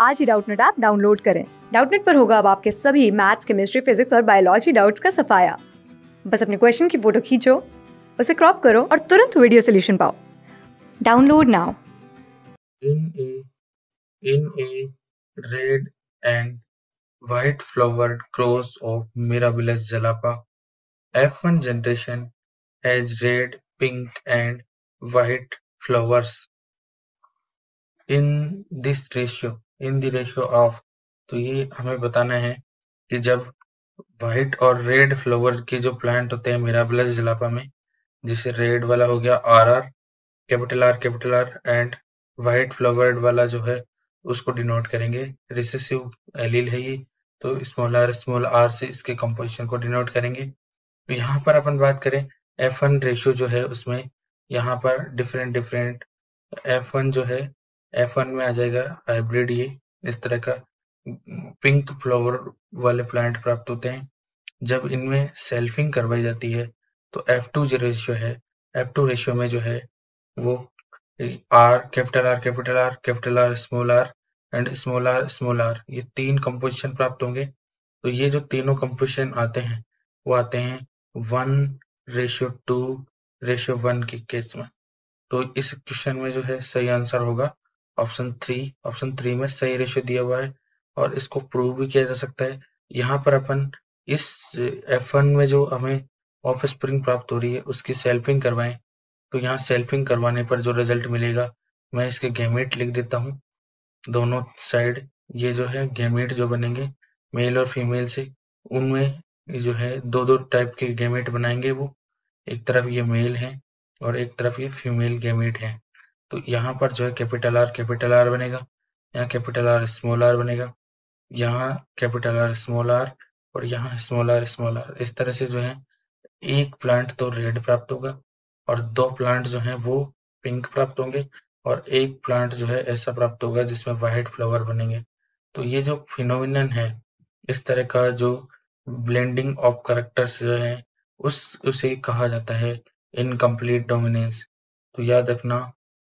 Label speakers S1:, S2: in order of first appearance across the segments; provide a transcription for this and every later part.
S1: आज ही Doubtnut app download करें। डाउटनेट पर होगा अब आपके सभी मैथ्स केमिस्ट्री फिजिक्स और बायोलॉजी डाउट्स का सफाया। बस अपने क्वेश्चन की फ़ोटो खींचो उसे क्रॉप करो और तुरंत वीडियो सोल्यूशन पाओ। Download now.
S2: In a in a red and white flowered cross of Mirabilis jalapa, F1 generation has red, pink and white flowers. In this ratio, in the ratio of तो ये हमें बताना है कि जब white और red flower के जो प्लांट होते हैं मिराबिलस जलापा में, जैसे रेड वाला हो गया R R capital R capital R and white flowered वाला जो है, उसको डिनोट करेंगे। रिसेसिव एलील है ये तो स्मॉल आर स्मॉल आर से इसके कंपोजिशन को डिनोट करेंगे। तो यहाँ पर अपन बात करें एफ़ वन रेशियो जो है, उसमें यहाँ पर डिफरेंट डिफरेंट एफ़ वन जो है एफ़ वन में आ जाएगा हाइब्रिड ये, इस तरह का पिंक फ्लावर वाले प्लांट प्राप्त होते हैं। जब इनमें सेल्फिंग करवाई जाती है तो एफ़ टू जो रेशियो है एफ़ टू रेशियो में जो है, वो R capital R capital R capital R small R and small R small R ये तीन कंपोजिशन प्राप्त होंगे। तो ये जो तीनों कंपोजिशन आते हैं, वो आते हैं one ratio two ratio one के केस में। तो इस क्वेश्चन में जो है सही आंसर होगा। ऑप्शन थ्री ऑप्शन थ्री में सही रेशियो दिया हुआ है और इसको प्रूव भी किया जा सकता है। यहाँ पर अपन इस एफ़ में जो हमें ऑफ़ स्प्रिंग प्राप्त हो रही है, उसकी सेल्फिंग करवाएँ। तो यहाँ सेल्फिंग करवाने पर जो रिज़ल्ट मिलेगा, मैं इसके गैमेट लिख देता हूँ। दोनों साइड ये जो है गैमेट जो बनेंगे मेल और फीमेल से, उनमें जो है दो दो टाइप के गैमेट बनाएँगे वो। एक तरफ़ ये मेल है और एक तरफ़ ये फीमेल गैमेट है। तो यहाँ पर जो है कैपिटल आर कैपिटल आर बनेगा। यहाँ कैपिटल आर स्मॉल आर बनेगा। यहाँ कैपिटल आर स्मॉल आर और यहाँ स्मॉल आर स्मॉल आर इस तरह से जो है एक प्लांट तो रेड प्राप्त होगा और दो प्लांट जो है वो पिंक प्राप्त होंगे और एक प्लांट जो है ऐसा प्राप्त होगा जिसमें व्हाइट फ्लावर बनेंगे। तो ये जो फिनोमिनन है, इस तरह का जो ब्लेंडिंग ऑफ़ करेक्टर्स जो है, उस, उसे कहा जाता है इनकम्प्लीट डोमिनेंस तो याद रखना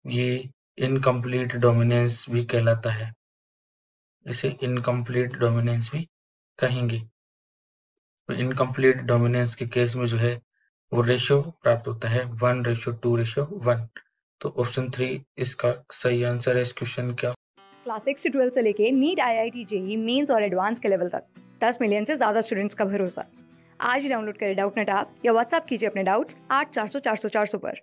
S2: ये इनकम्प्लीट डोमिनेंस भी कहलाता है। इसे इनकम्प्लीट डोमिनेंस भी कहेंगे। तो इनकम्प्लीट डोमिनेंस के केस में जो है, वो रेशियो प्राप्त होता है। One ratio two ratio one तो ऑप्शन थ्री इसका सही आंसर है। इस क्वेश्चन का
S1: क्लास सिक्स से ट्वेल्थ से लेके NEET I I T JEE mains और एडवांस के लेवल तक, दस मिलियन से ज़्यादा स्टूडेंट्स का भरोसा। आज ही डाउनलोड करें डाउट नेट ऐप या व्हाट्सअप कीजिए अपने डाउट्स आठ चार सौ चार सौ चार सौ पर।